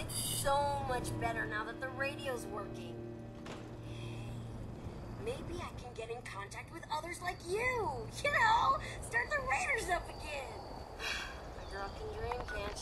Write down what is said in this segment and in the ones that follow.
It's so much better now that the radio's working. Maybe I can get in contact with others like you. You know, start the Raiders up again. A girl can dream, can't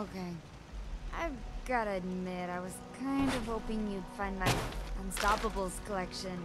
Okay. I've gotta admit, I was kind of hoping you'd find my Unstoppables collection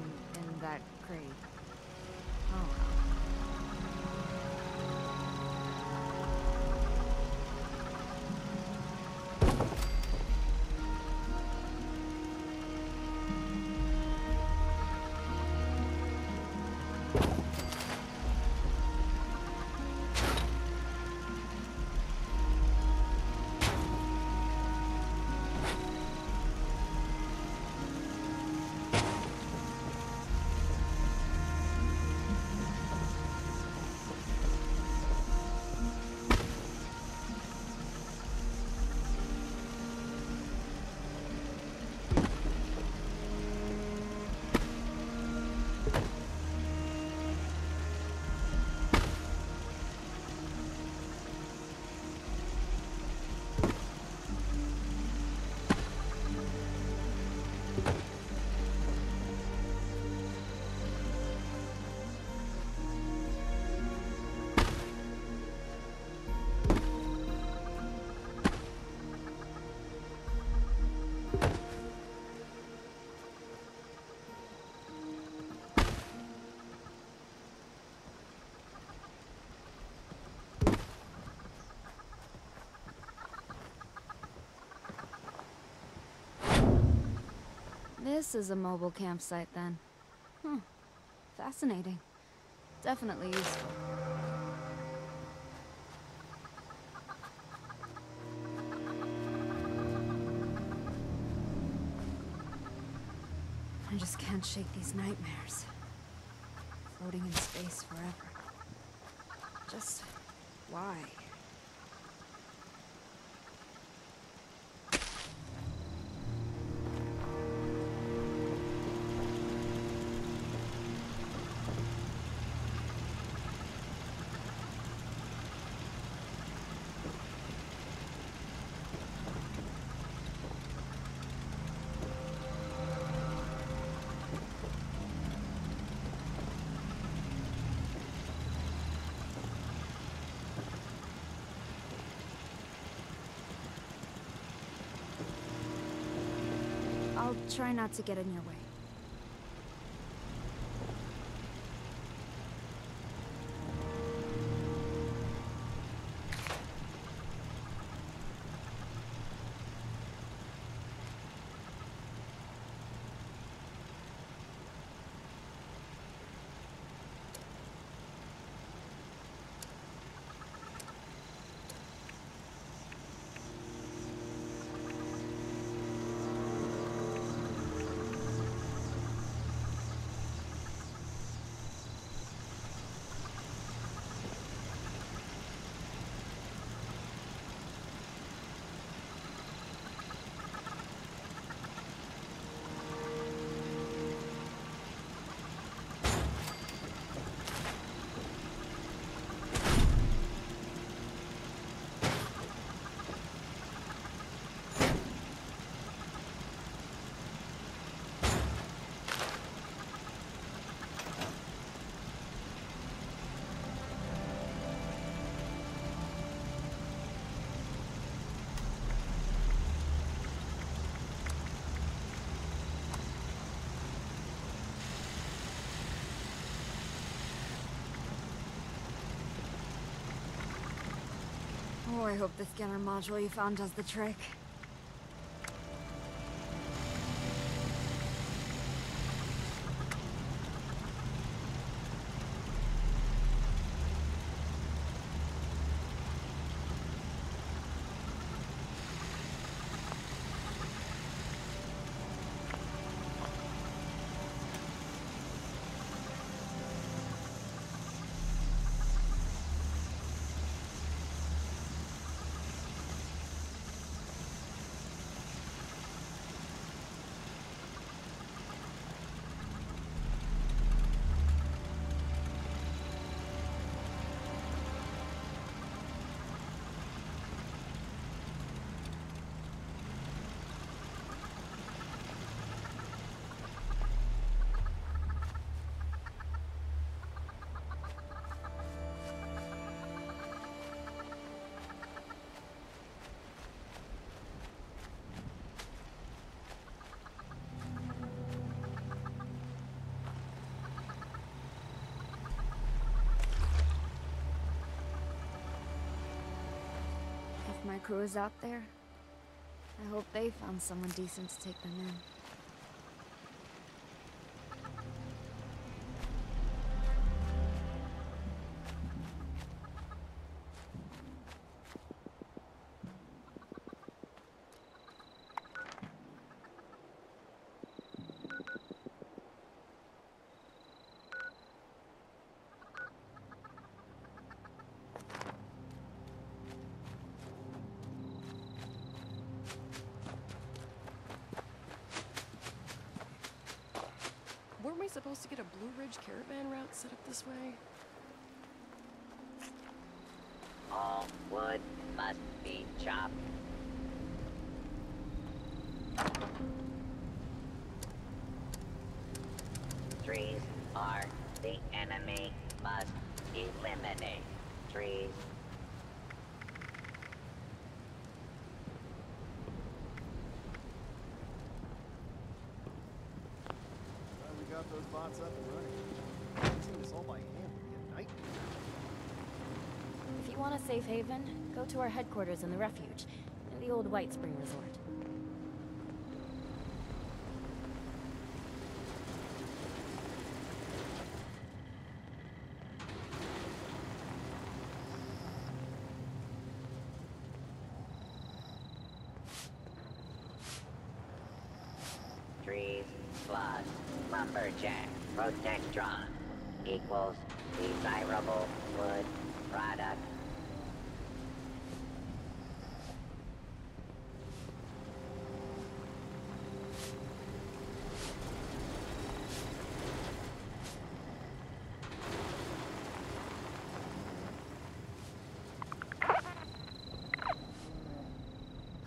This is a mobile campsite then. Hmm. Fascinating. Definitely useful. I just can't shake these nightmares. floating in space forever. Just why? Try not to get in your way. Oh, I hope the scanner module you found does the trick. My crew is out there, I hope they found someone decent to take them in. Supposed to get a Blue Ridge caravan route set up this way? All wood must be chopped. Trees are the enemy. Must eliminate trees. Glad we got those up and running. All by hand would be a nightmare. If you want a safe haven, go to our headquarters in the refuge, in the old White Spring Resort. Trees plus lumberjack protectron. equals desirable wood product.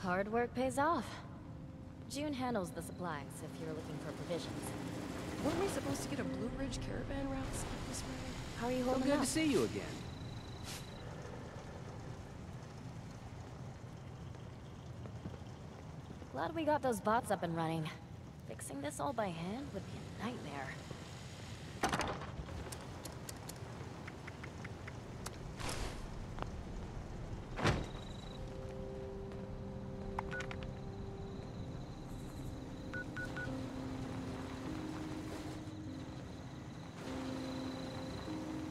Hard work pays off. June handles the supplies if you're looking for provisions. Weren't we supposed to get a Blue Ridge caravan route set this way? How are you holding good up? to see you again. Glad we got those bots up and running. Fixing this all by hand would be a nightmare.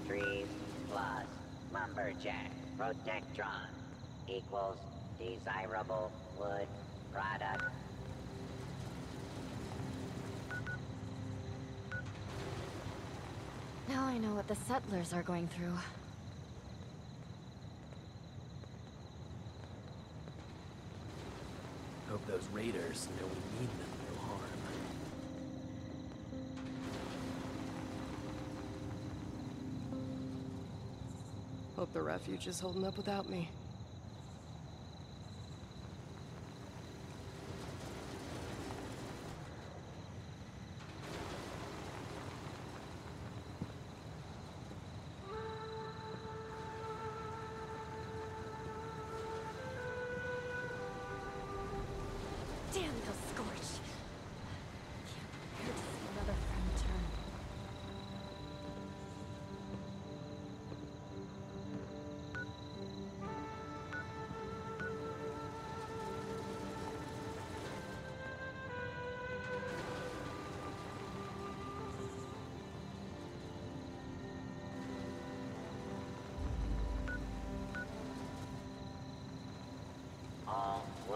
Trees plus lumberjack protectron equals desirable wood product. Now I know what the settlers are going through. Hope those raiders know we need them Hope the refuge is holding up without me.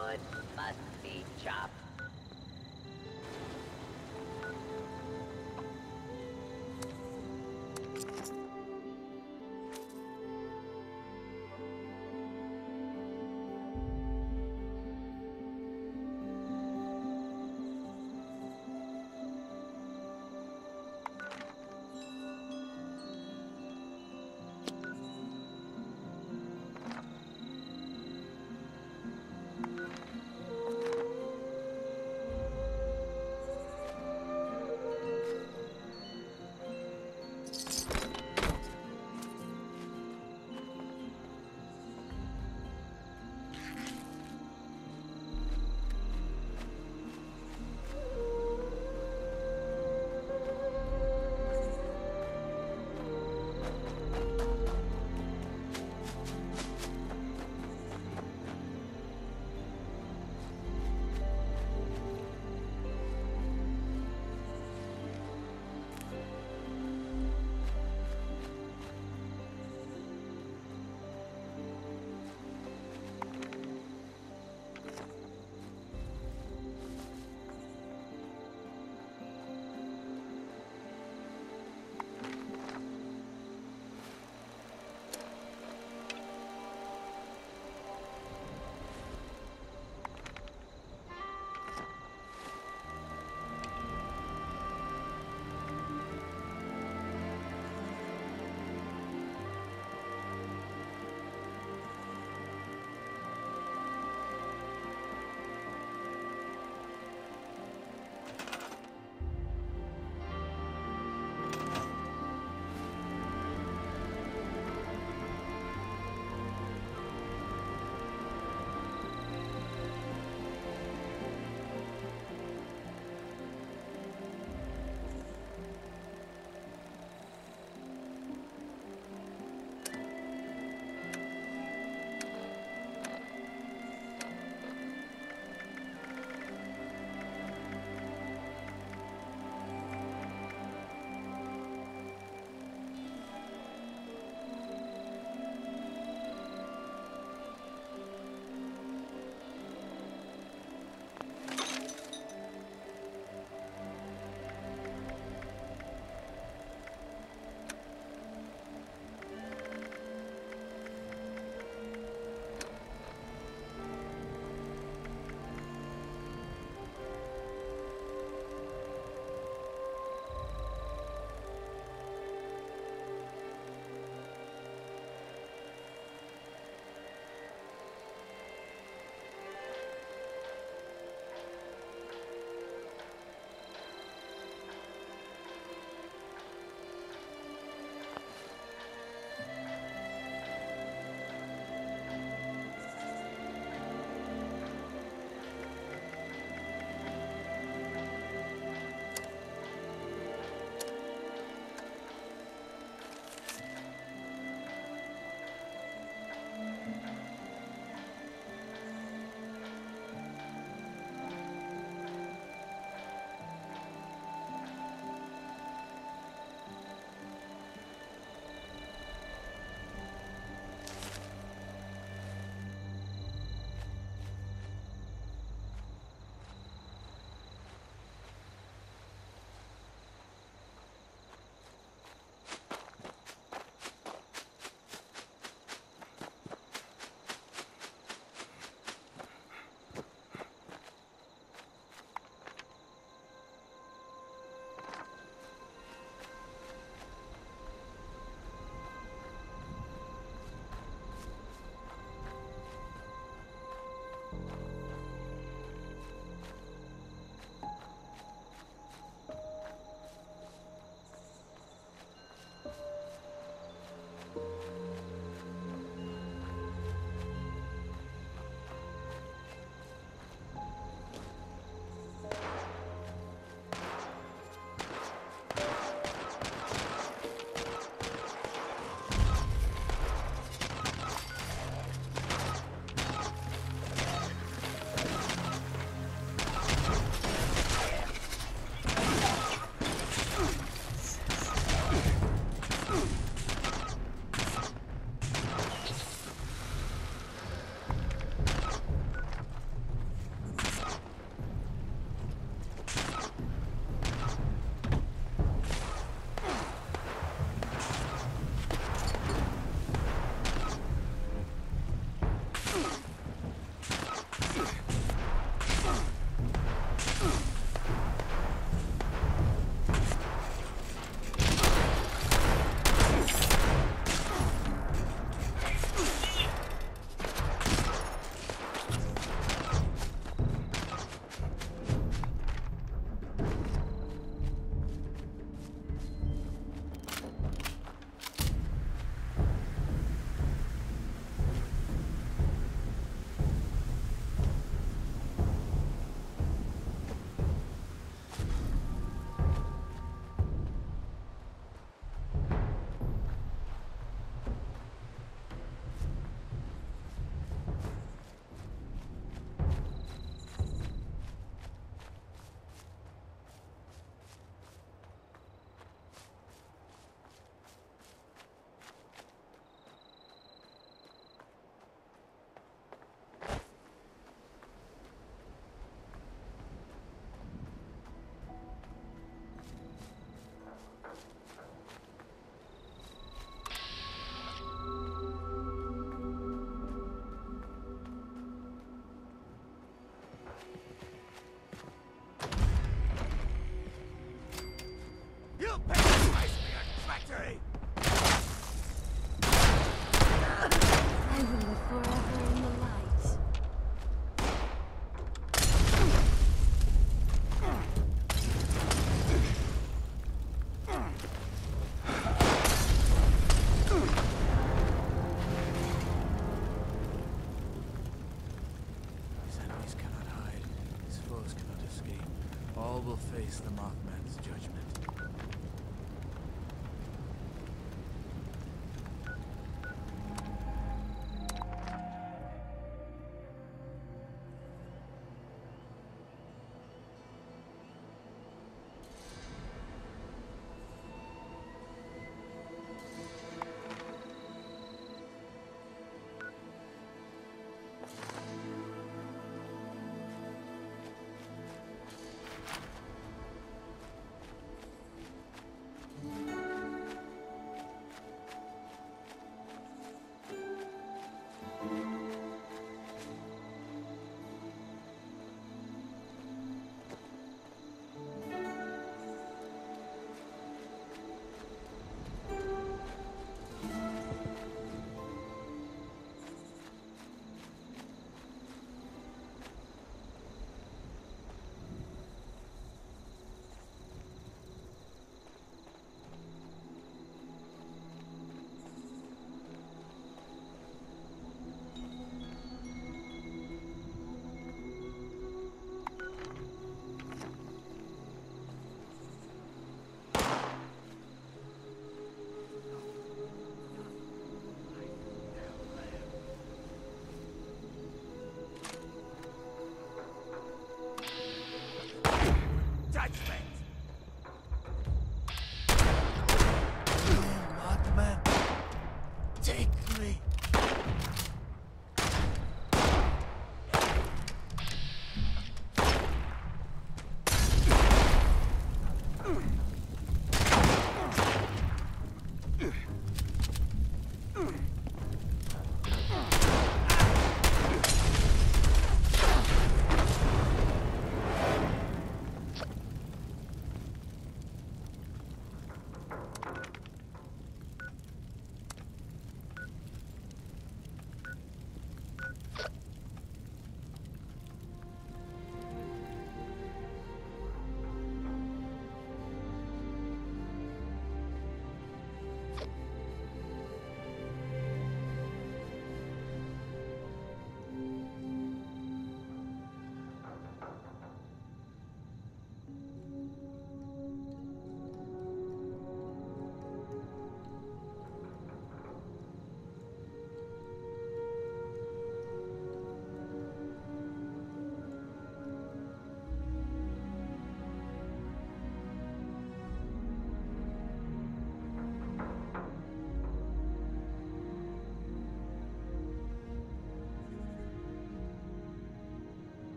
Wood must be chopped.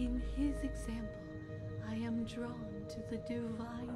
In his example, I am drawn to the divine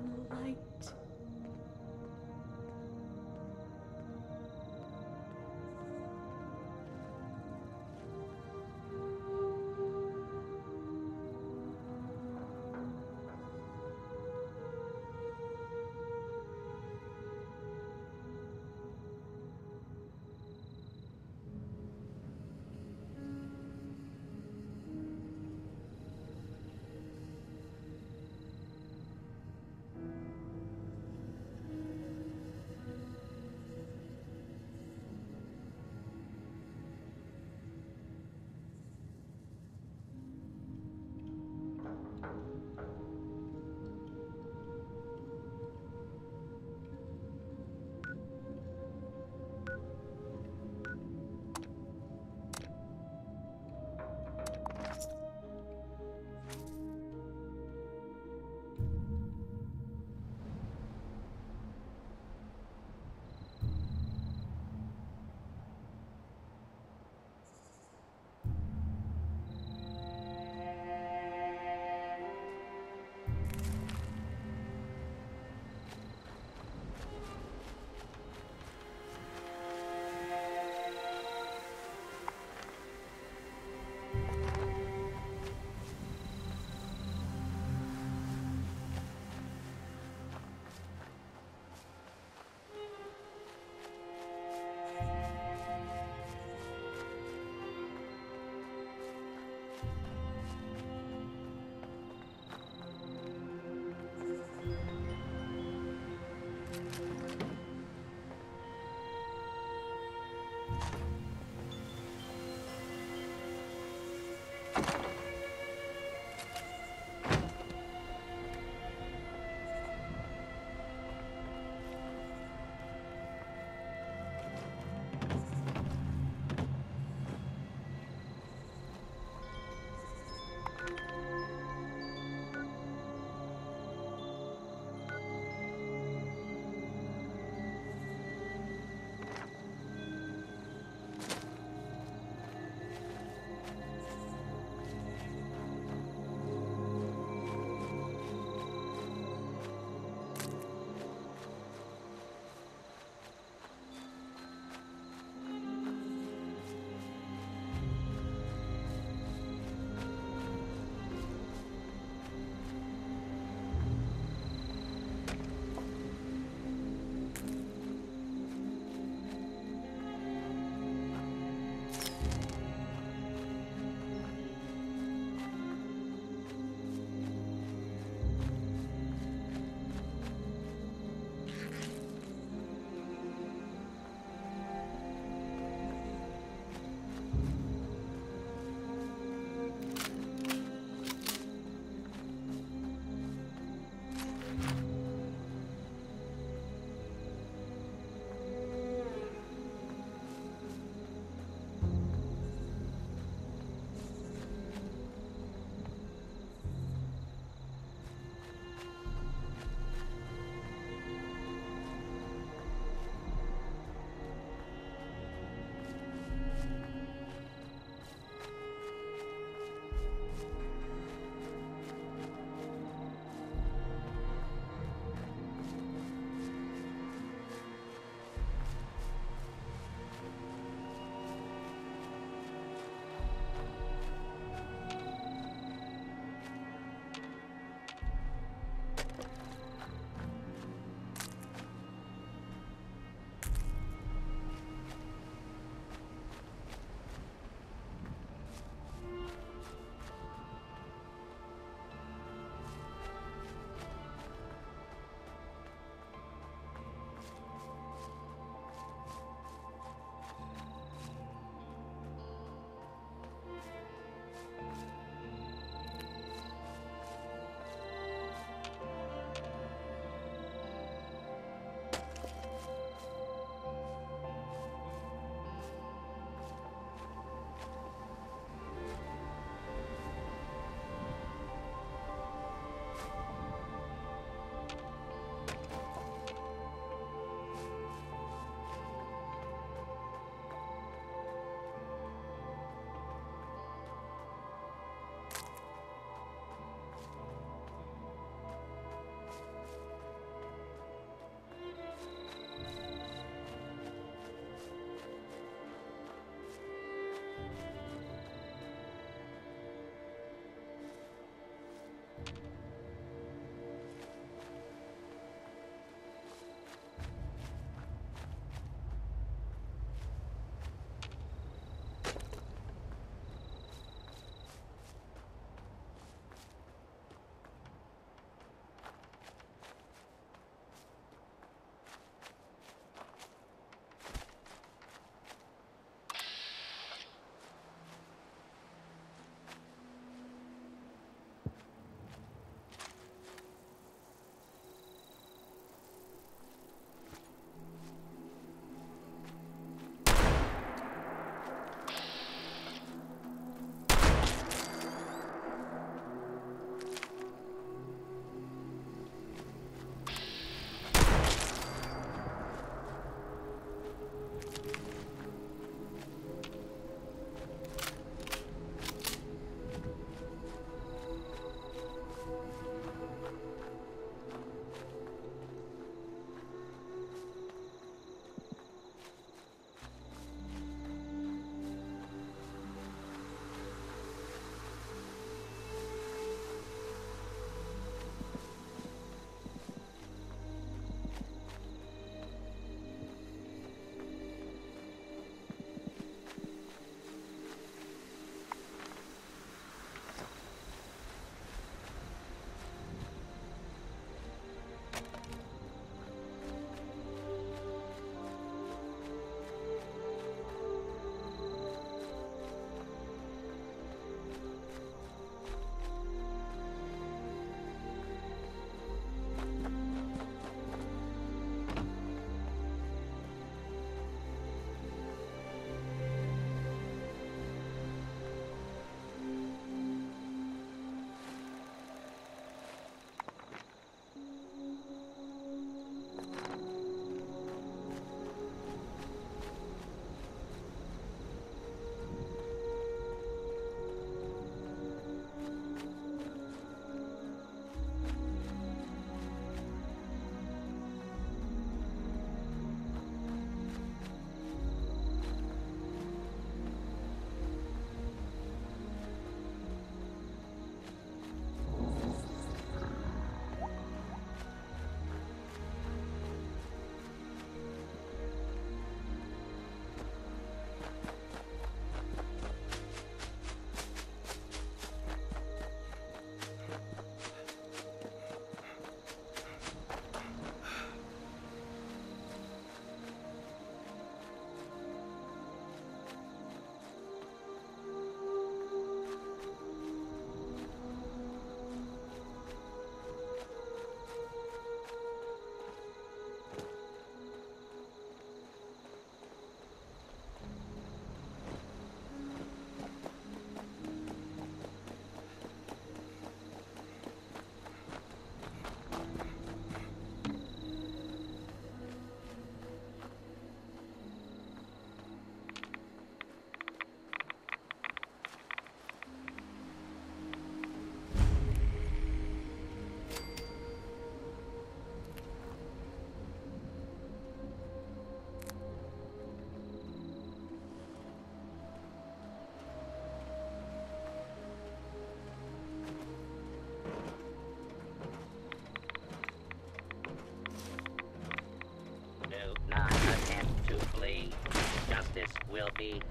will be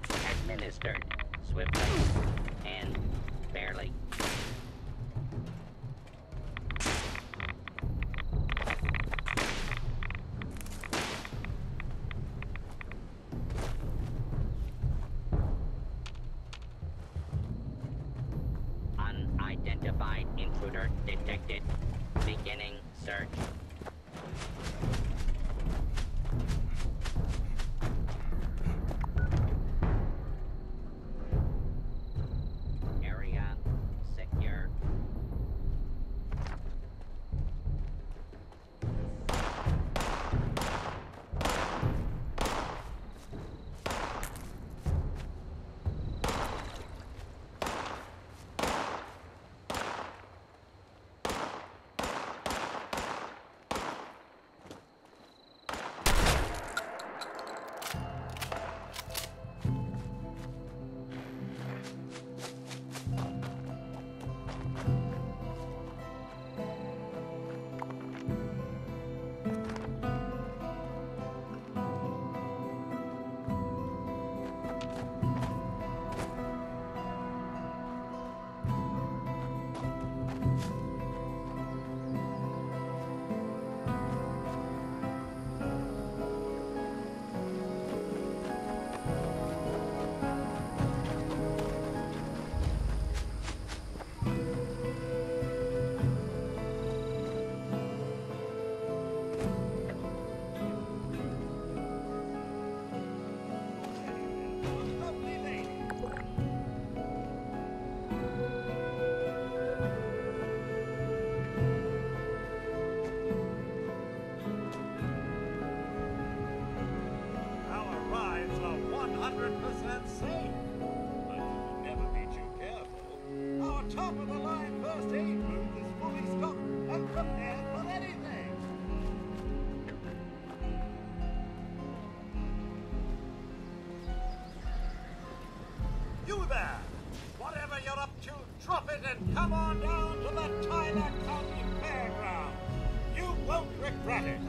administered swiftly it and come on down to the Tyler County Fairgrounds. You won't regret it.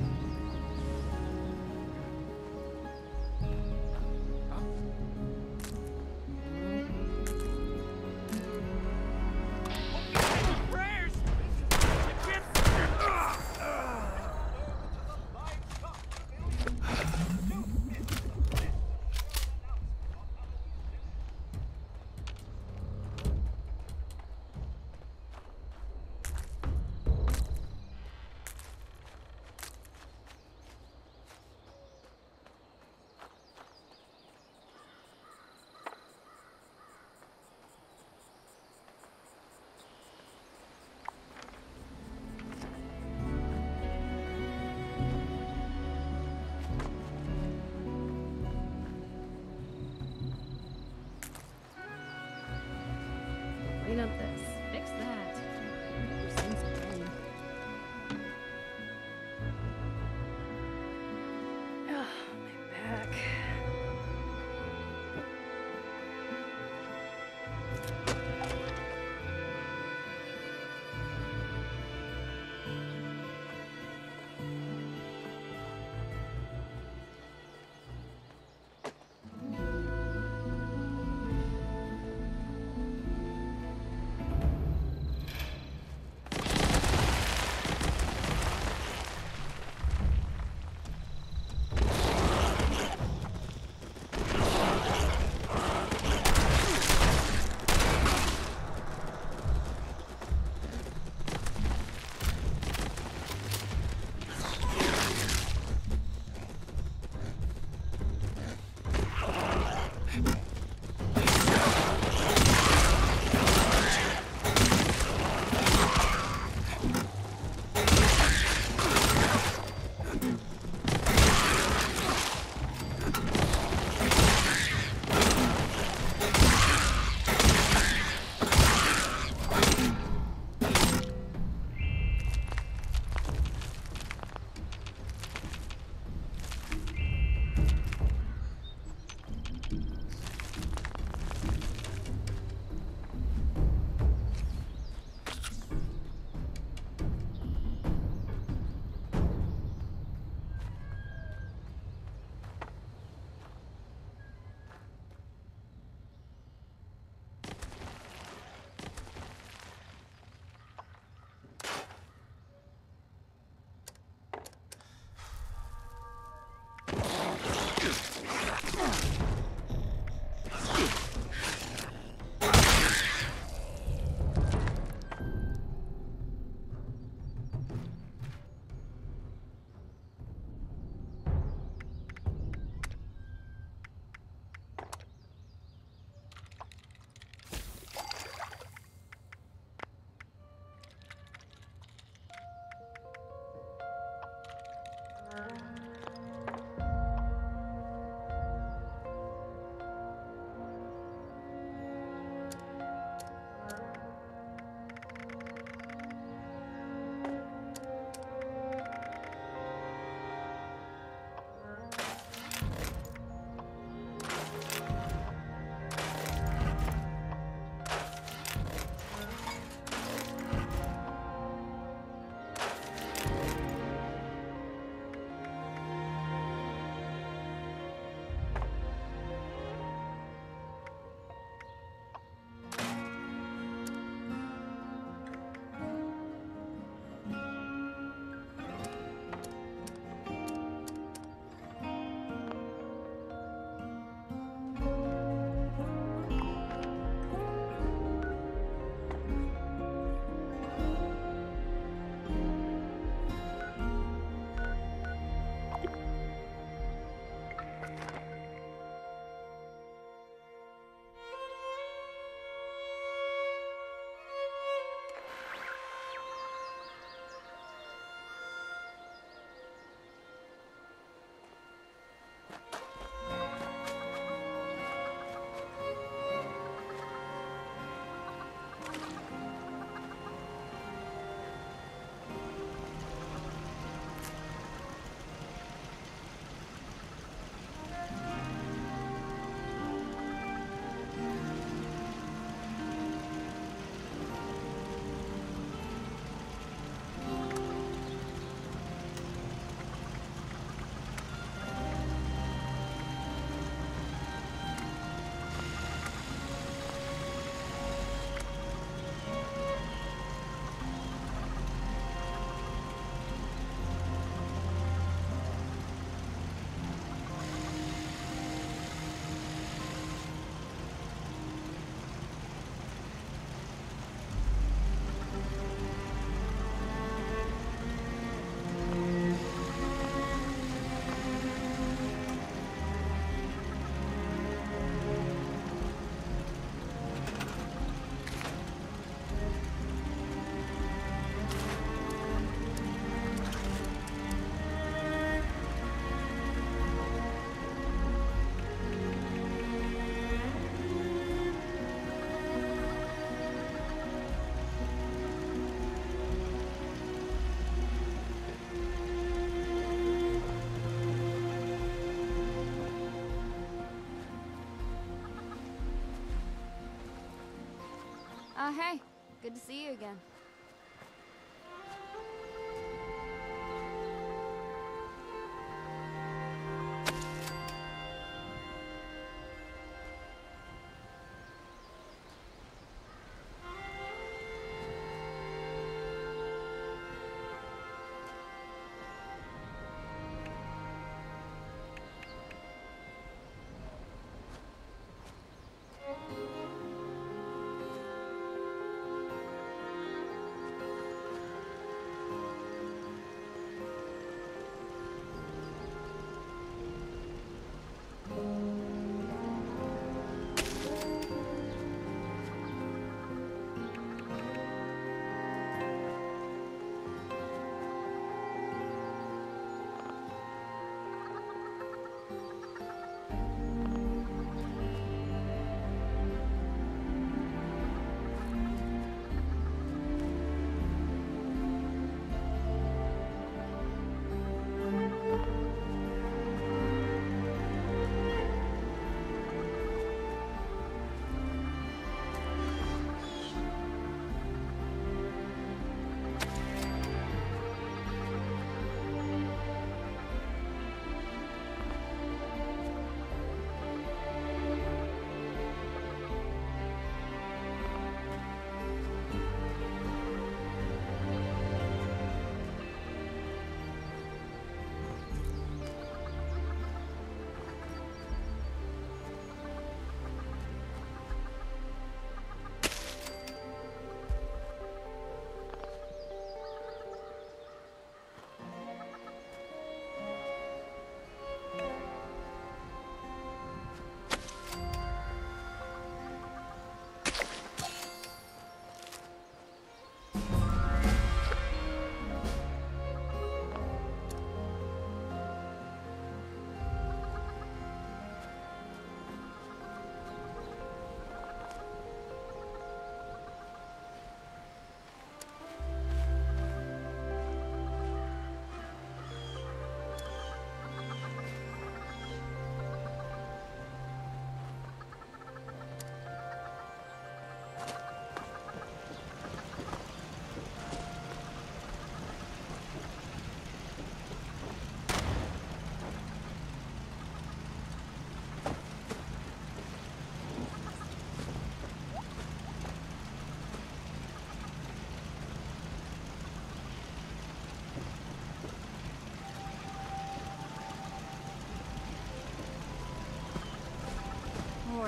Uh, hey. Good to see you again.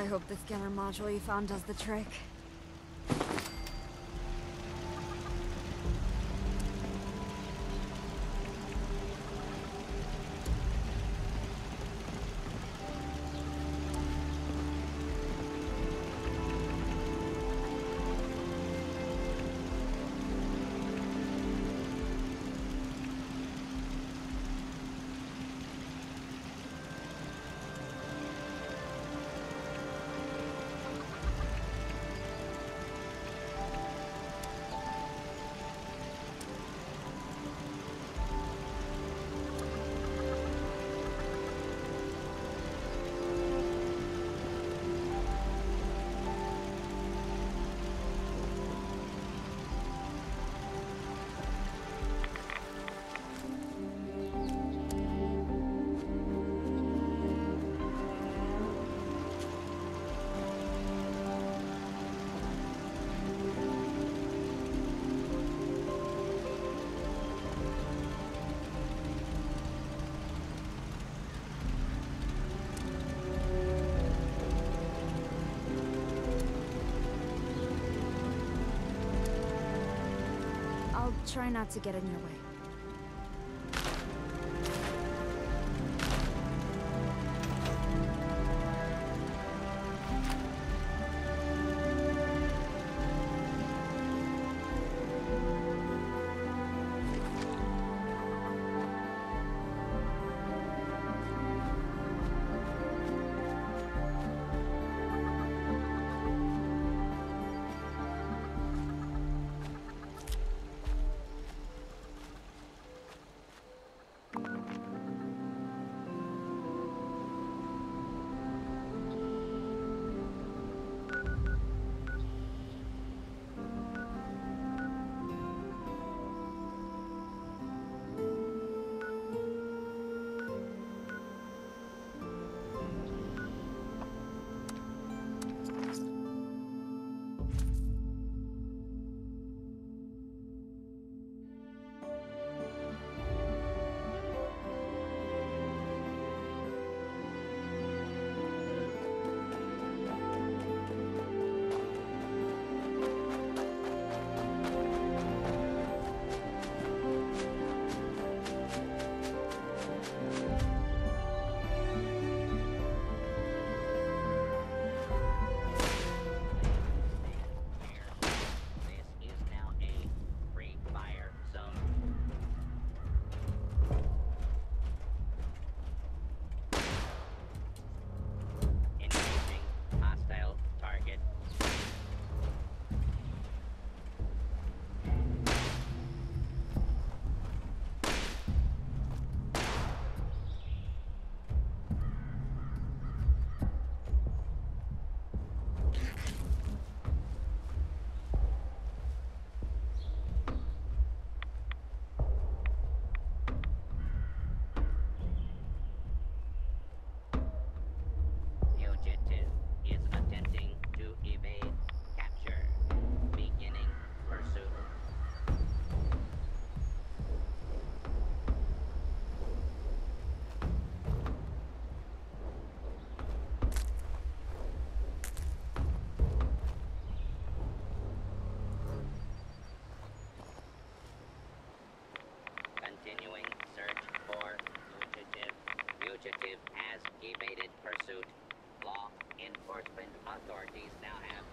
I hope the scanner module you found does the trick. Try not to get in your way. Continuing search for fugitive. Fugitive as evaded pursuit. Law enforcement authorities now have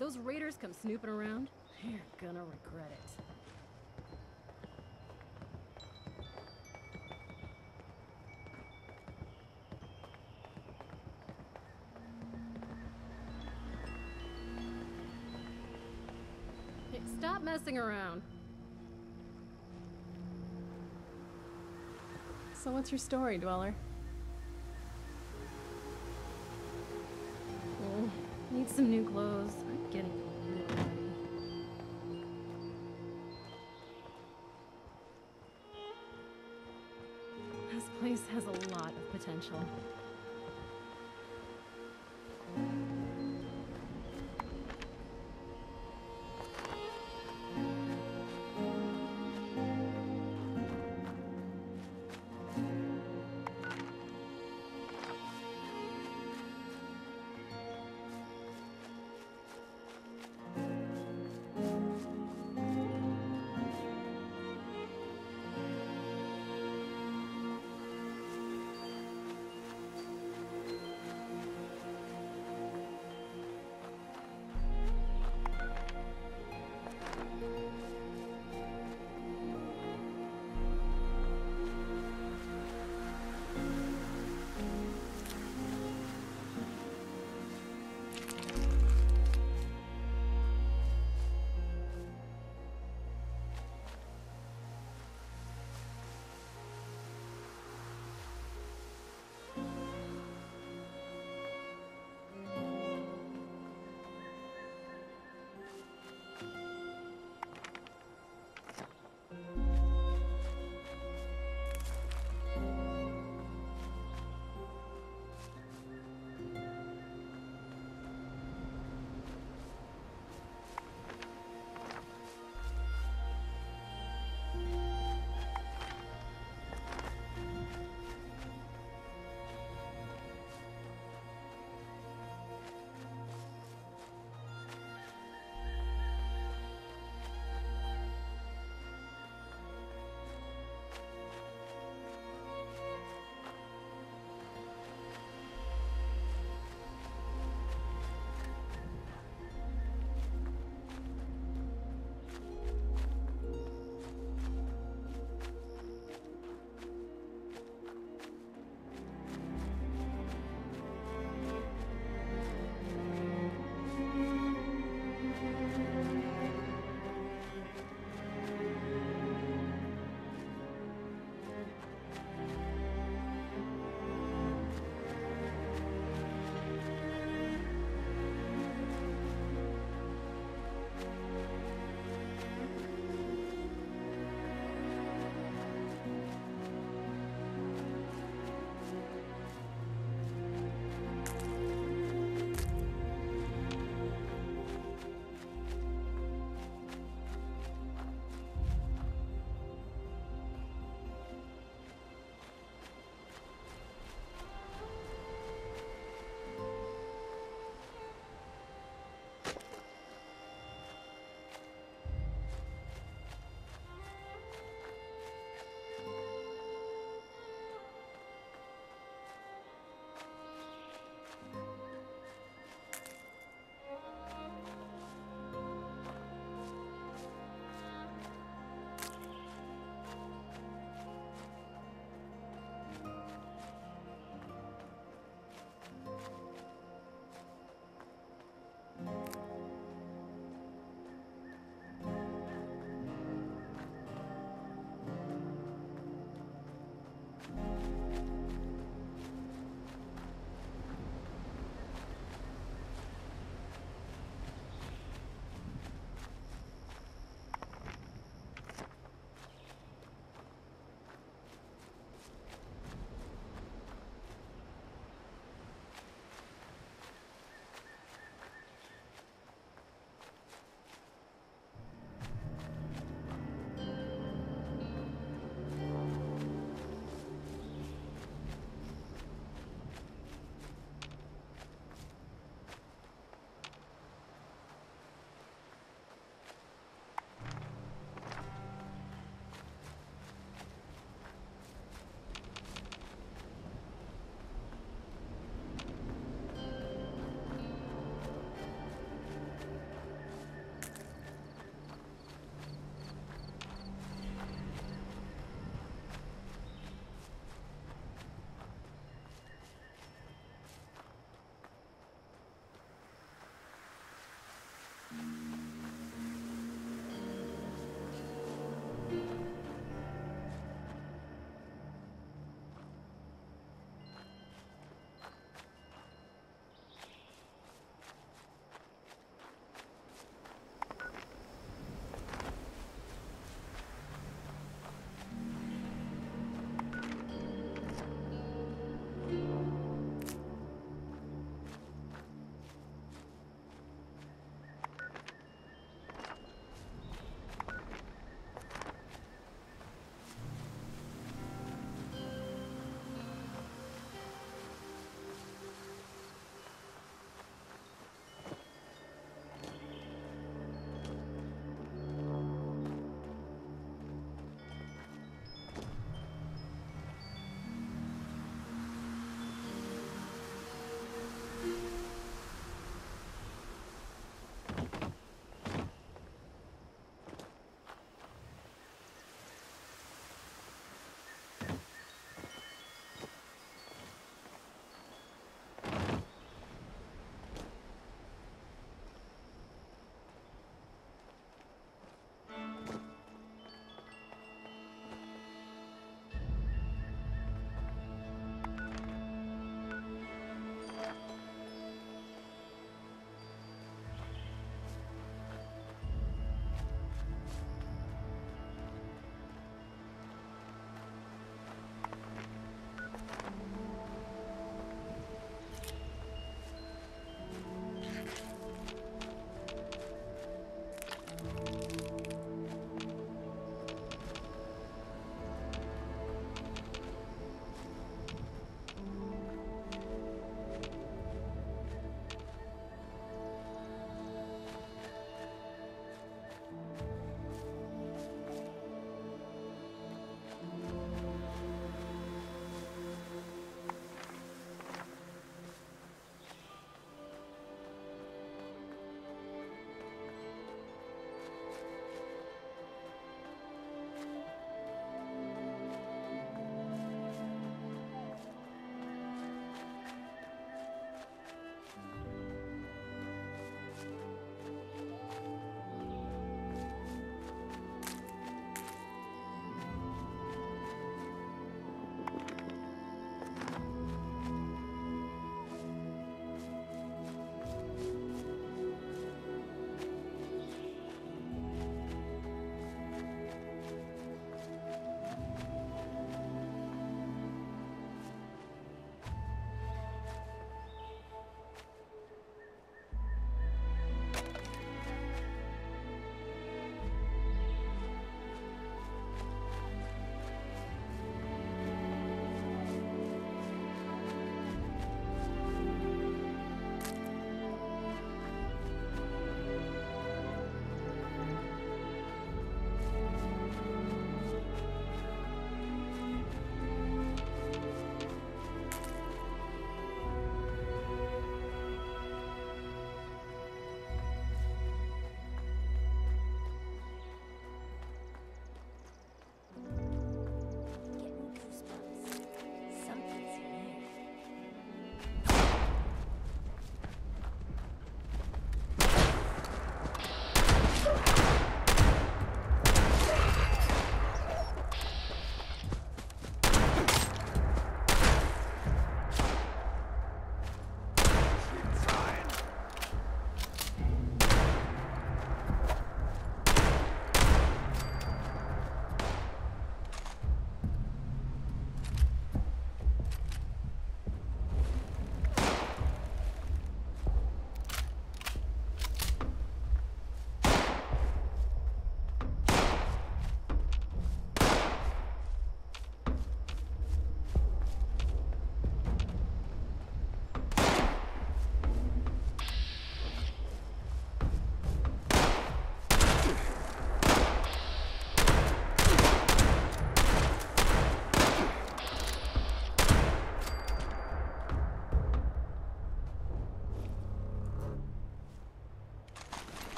those raiders come snooping around, you're gonna regret it. Hey, stop messing around. So what's your story, Dweller? Place has a lot of potential.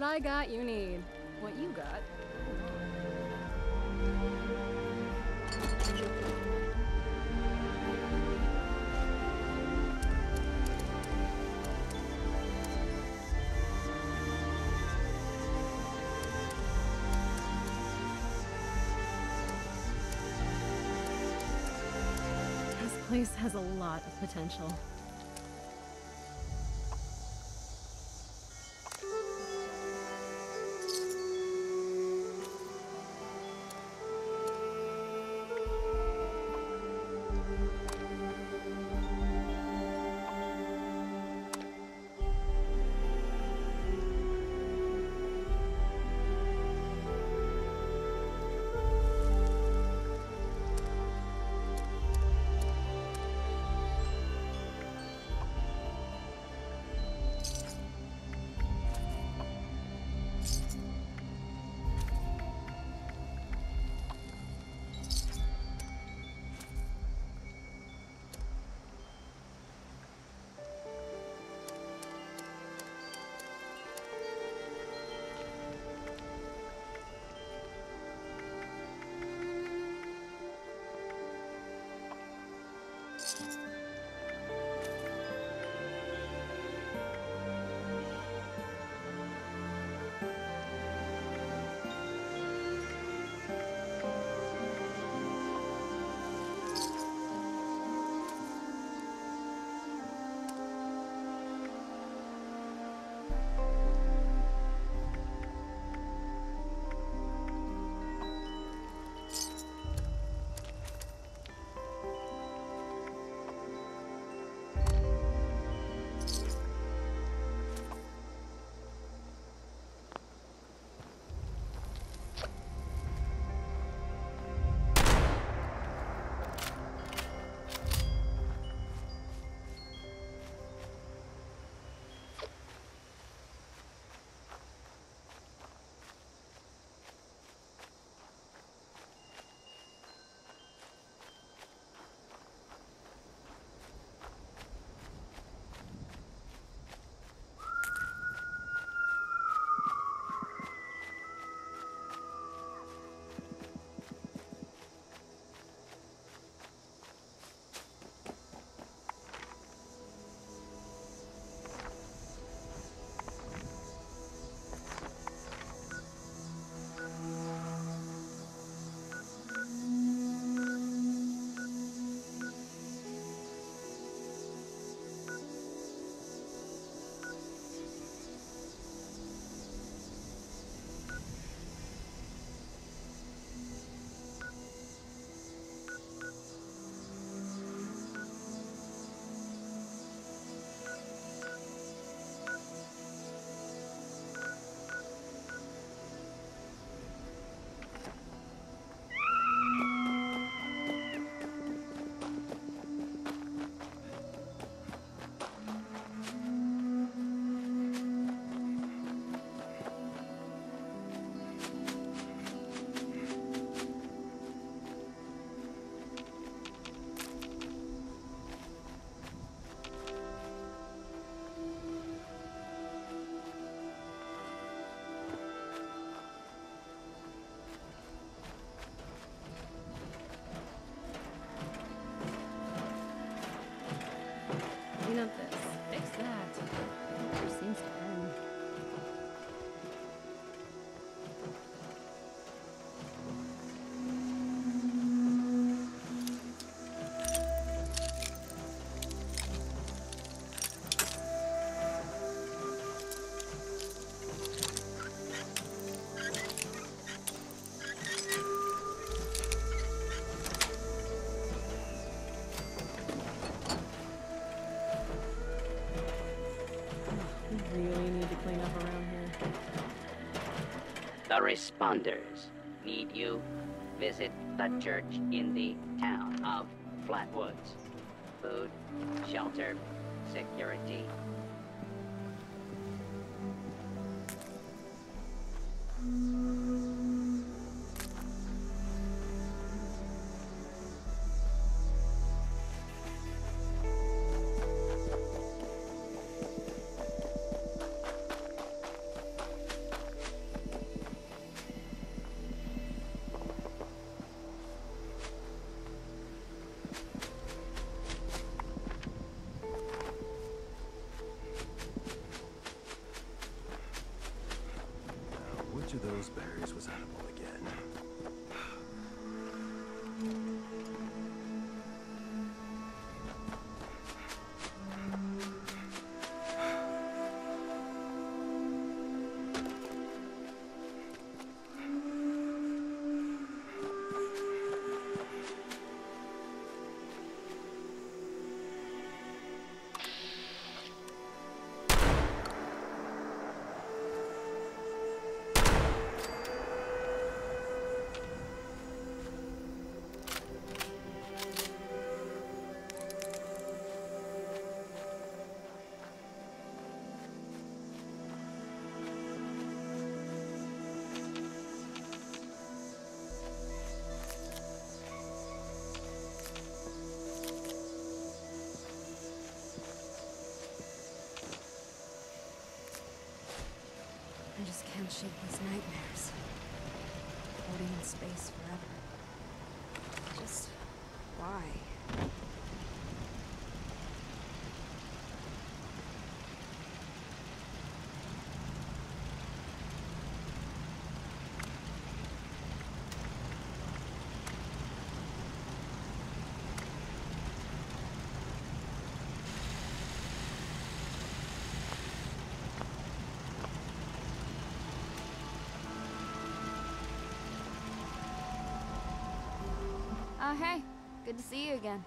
What I got, you need. What you got, This place has a lot of potential. Clean responders need you. Visit the church in the town of Flatwoods. Food, shelter, security. those berries was edible. These nightmares. Floating in space Uh, hey. Good to see you again.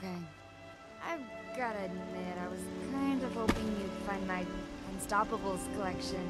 Okay. I've gotta admit, I was kind of hoping you'd find my Unstoppables collection